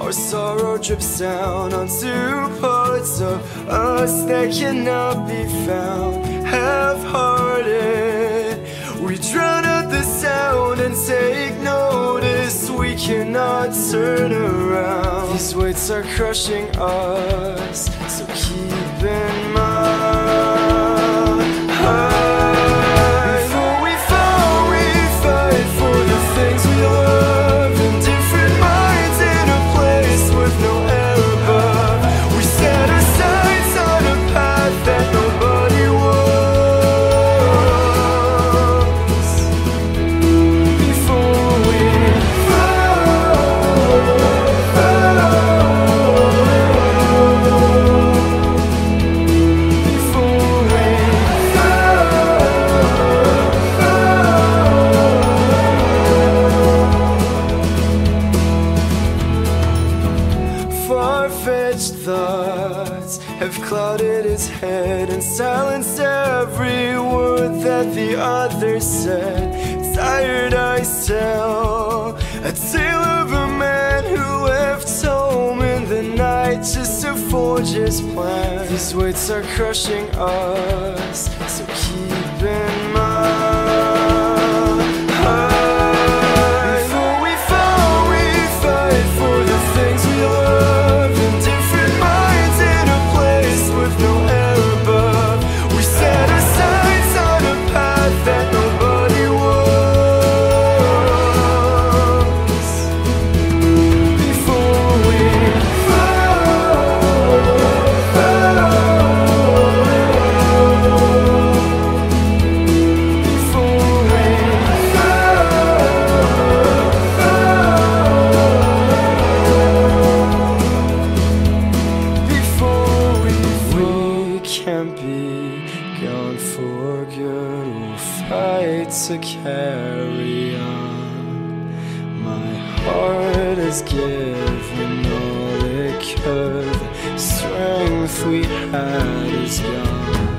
Our sorrow drips down onto parts of us that cannot be found. Half hearted, we drown out the sound and take notice. We cannot turn around. These weights are crushing us, so keep in Far-fetched thoughts have clouded his head and silenced every word that the other said. Tired eyes tell a tale of a man who left home in the night just to forge his plan. These weights are crushing us, so keep in mind. Can't be gone for good. We'll fight to carry on. My heart has given all it could. The strength we had is gone.